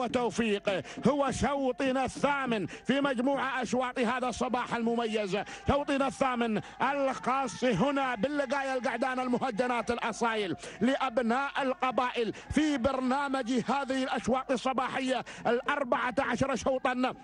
وتوفيق. هو شوطنا الثامن في مجموعة أشواط هذا الصباح المميز. شوطنا الثامن الخاص هنا باللقايا القعدان المهجنات الأصايل لأبناء القبائل في برنامج هذه الأشواط الصباحية. الأربعة عشر شوطا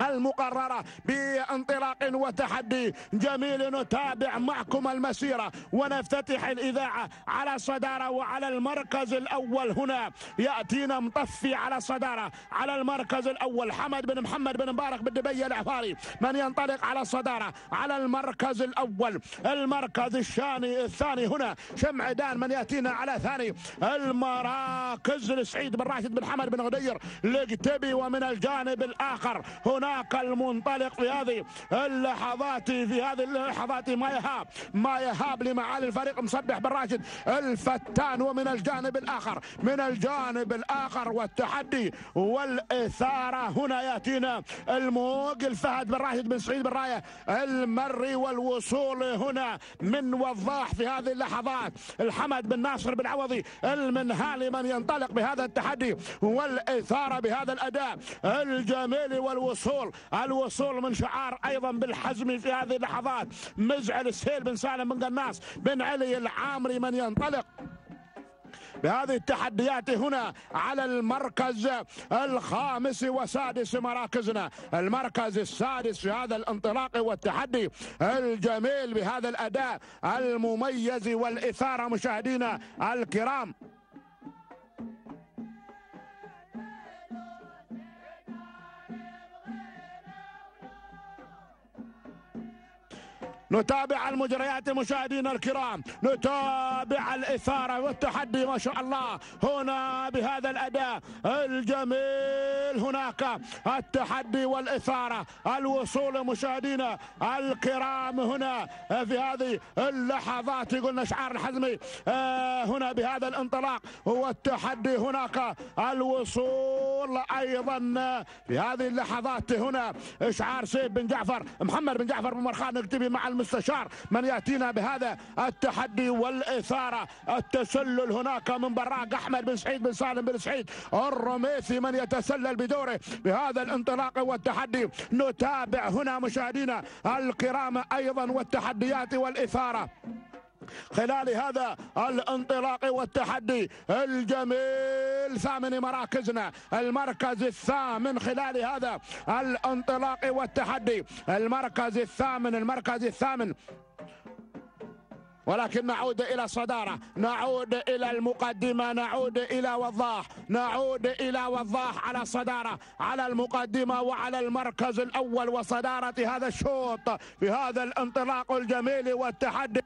المقررة بانطلاق وتحدي جميل نتابع معكم المسيرة ونفتتح الإذاعة على الصدارة وعلى المركز الأول هنا. يأتينا مطفي على الصدارة على المركز الأول. حمد بن محمد بن مبارك بن دبي العفاري من ينطلق على الصدارة على المركز الأول. المركز الثاني الثاني هنا. شمعدان من يأتينا على ثاني. المراكز السعيد بن راشد بن حمد بن غدير. لقتبي ومن الجانب الآخر هنا هناك المنطلق في هذه اللحظات في هذه اللحظات. ما يهاب ما يهاب لمعالي الفريق مصبح بن راشد الفتان ومن الجانب الآخر من الجانب الآخر والتحدي والإثارة. هنا يأتينا الموج الفهد بن راشد بن سعيد بن راية المري والوصول هنا من وضاح في هذه اللحظات. الحمد بن ناصر بن عوضي المنهالي من ينطلق بهذا التحدي والإثارة بهذا الأداء الجميل والوصول الوصول الوصول من شعار أيضا بالحزم في هذه اللحظات. مزعل السيل بن سالم بن قناص بن علي العامري من ينطلق بهذه التحديات هنا على المركز الخامس وسادس مراكزنا. المركز السادس في هذا الانطلاق والتحدي الجميل بهذا الأداء المميز والإثارة مشاهدينا الكرام. نتابع المجريات مشاهدينا الكرام نتابع الإثارة والتحدي ما شاء الله هنا بهذا الأداء الجميل. هناك التحدي والإثارة؟ الوصول مشاهدينا الكرام هنا في هذه اللحظات يقولنا شعار الحزمي آه، هنا بهذا الانطلاق. هو التحدي هناك الوصول أيضا في هذه اللحظات هنا. إشعار سيف بن جعفر محمد بن جعفر بن مرخان نكتبي مع الم المستشار من يأتينا بهذا التحدي والإثارة. التسلل هناك من براق أحمد بن سعيد بن سالم بن سعيد الرميثي من يتسلل بدوره بهذا الانطلاق والتحدي. نتابع هنا مشاهدينا الكرام أيضا والتحديات والإثارة. خلال هذا الانطلاق والتحدي الجميل ثامن مراكزنا المركز الثامن خلال هذا الانطلاق والتحدي. المركز الثامن المركز الثامن. ولكن نعود إلى الصدارة نعود إلى المقدمة نعود إلى وضاح نعود إلى وضاح على الصدارة على المقدمة وعلى المركز الأول وصدارة هذا الشوط في هذا الانطلاق الجميل والتحدي.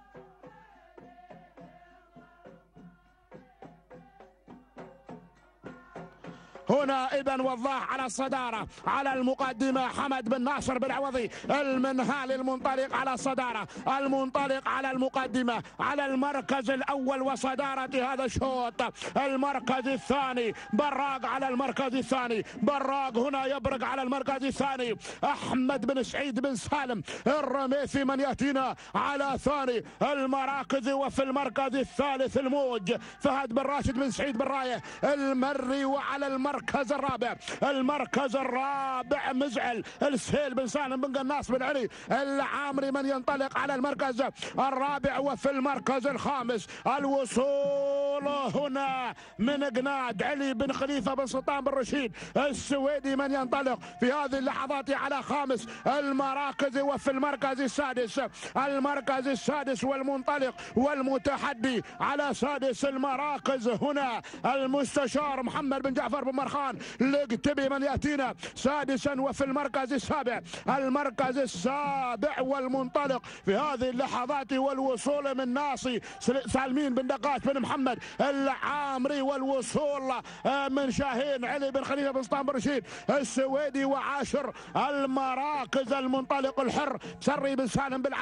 هنا اذا وضاح على الصدارة على المقدمة حمد بن ناصر بن عوضي المنهال المنطلق على الصدارة المنطلق على المقدمة على المركز الأول وصدارة هذا الشوط المركز الثاني براق على المركز الثاني براق هنا يبرق على المركز الثاني أحمد بن سعيد بن سالم الرميثي من يأتينا على ثاني المراكز وفي المركز الثالث الموج فهد بن راشد بن سعيد بن رايه المري وعلى المركز المركز الرابع. المركز الرابع مزعل. السهيل بن سالم بن قناص بن علي العامري من ينطلق على المركز الرابع وفي المركز الخامس. الوصول هنا من قناد علي بن خليفة بن سلطان بن رشيد السويدي من ينطلق في هذه اللحظات على خامس المراكز وفي المركز السادس. المركز السادس والمنطلق والمتحدي على سادس المراكز هنا. المستشار محمد بن جعفر بن مرخان لقتبي من يأتينا سادسا وفي المركز السابع. المركز السابع والمنطلق في هذه اللحظات والوصول من ناصي سالمين بن دقاش بن محمد العامري والوصول آه، من شاهين علي بن خليفه بن سلطان بن رشيد السويدي وعاشر المراكز المنطلق الحر سري بن سالم بن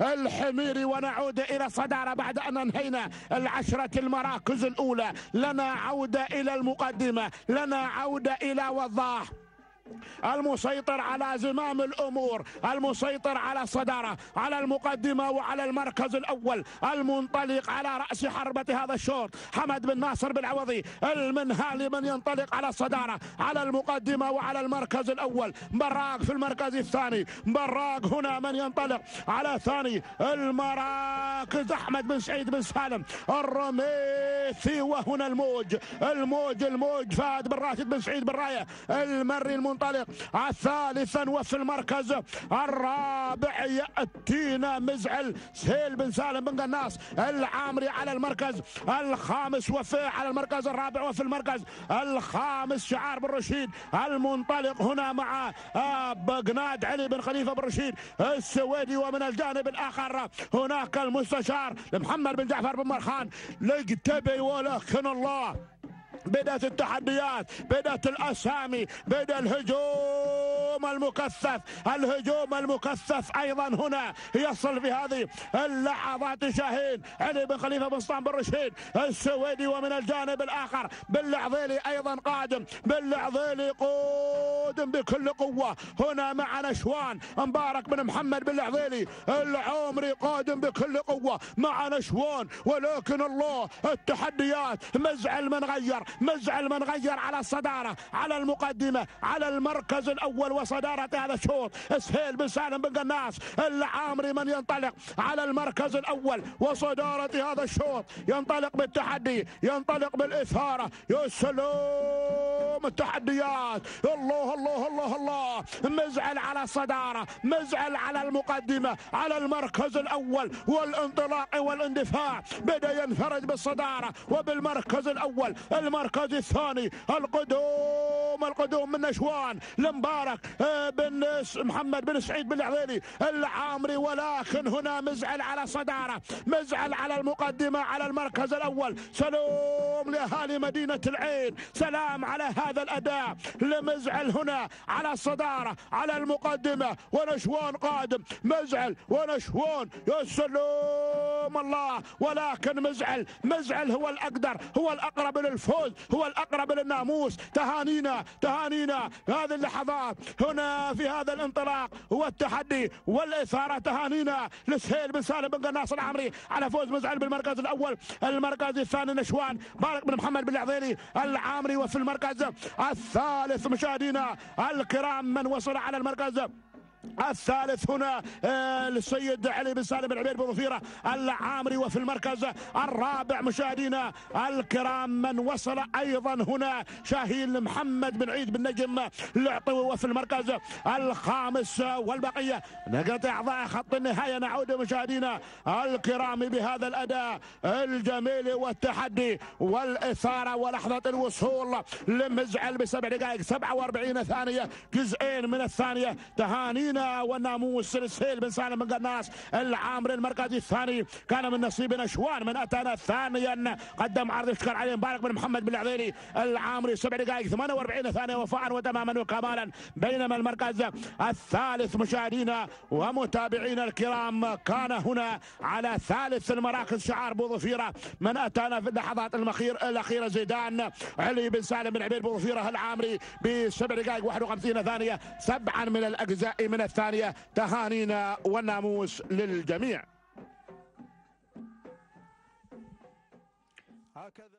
الحميري ونعود إلى الصدارة بعد أن أنهينا العشرة المراكز الأولى. لنا عودة إلى المقدمة لنا عودة إلى وضاح. المسيطر على زمام الأمور المسيطر على الصدارة على المقدمة وعلى المركز الأول المنطلق على رأس حربة هذا الشوط. حمد بن ناصر بالعوضي المنهالي من ينطلق على الصدارة على المقدمة وعلى المركز الأول. براق في المركز الثاني براق هنا من ينطلق على ثاني المراكز أحمد بن سعيد بن سالم الرميثي وهنا الموج. الموج الموج. فهد بن راشد بن سعيد بن راية. المري المنطلق. ثالثا وفي المركز. الرابع يأتينا مزعل سهيل بن سالم بن قناص. العامري على المركز. الخامس وفي على المركز. الرابع وفي المركز. الخامس شعار بن رشيد. المنطلق هنا مع بقناد علي بن خليفة بن رشيد. السويدي ومن الجانب الآخر. هناك المستشار محمد بن جعفر بن مرخان. ولكن الله بدأت التحديات بدأت الأسامي بدأ الهجوم. المكثف الهجوم المكثف أيضا هنا يصل في هذه اللحظات شاهين. علي بن خليفة بن سلطان بن رشيد السويدي ومن الجانب الآخر. بالعضيلي أيضا قادم بالعضيلي قادم بكل قوة. هنا مع نشوان مبارك بن محمد بالعضيلي. العمري قادم بكل قوة. مع نشوان ولكن الله التحديات. مزعل من غير مزعل من غير على الصدارة على المقدمة على المركز الأول وصدارة هذا الشوط. سهيل بن سالم بن قناص العامري من ينطلق على المركز الأول وصدارة هذا الشوط. ينطلق بالتحدي ينطلق بالإثارة. يا سلام التحديات. الله الله الله الله. مزعل على الصدارة مزعل على المقدمة على المركز الأول والانطلاق والاندفاع. بدأ ينفرد بالصدارة وبالمركز الأول. المركز الثاني القدوم. القدوم من نشوان لمبارك آه، بن محمد بن سعيد بن العضيلي العامري ولكن هنا مزعل على صدارة مزعل على المقدمة على المركز الأول. سلام لأهالي مدينة العين سلام على هذا الأداء. لمزعل هنا على الصدارة على المقدمة ونشوان قادم. مزعل ونشوان يا سلام! الله. ولكن مزعل مزعل هو الأقدر هو الأقرب للفوز هو الأقرب للناموس. تهانينا تهانينا. هذه اللحظات هنا في هذا الانطلاق هو التحدي والإثارة. تهانينا لسهيل بن سالم بن قناص العمري على فوز مزعل بالمركز الأول. المركز الثاني نشوان. بارك بن محمد بن العضيلي العامري وفي المركز الثالث مشاهدينا الكرام من وصل على المركز. الثالث هنا آه، السيد علي بن سالم العبيد بن ظفيره العامري وفي المركز الرابع مشاهدينا الكرام من وصل أيضا هنا شاهين محمد بن عيد بن نجم العطوي وفي المركز الخامس والبقية نقطع أعضاء خط النهاية. نعود مشاهدينا الكرام بهذا الأداء الجميل والتحدي والإثارة ولحظة الوصول لمزعل بسبع دقائق 47 ثانية جزئين من الثانية تهانينا والناموس سلسيل بن سالم بن قناص العامري المركز الثاني. كان من نصيب نشوان من أتانا ثانيا. قدم عرض يشكر عليه مبارك بن محمد بن العذيري العامري سبع دقائق 48 ثانية وفاء وتماما وكمالا. بينما المركز الثالث مشاهدينا ومتابعينا الكرام كان هنا على ثالث المراكز شعار بوظفيره من أتانا في اللحظات المخير الأخيرة. زيدان علي بن سالم بن عبيد بوظفيره العامري بسبع دقائق 51 ثانية سبعا من الأجزاء من الثانية تهانينا والناموس للجميع. هكذا.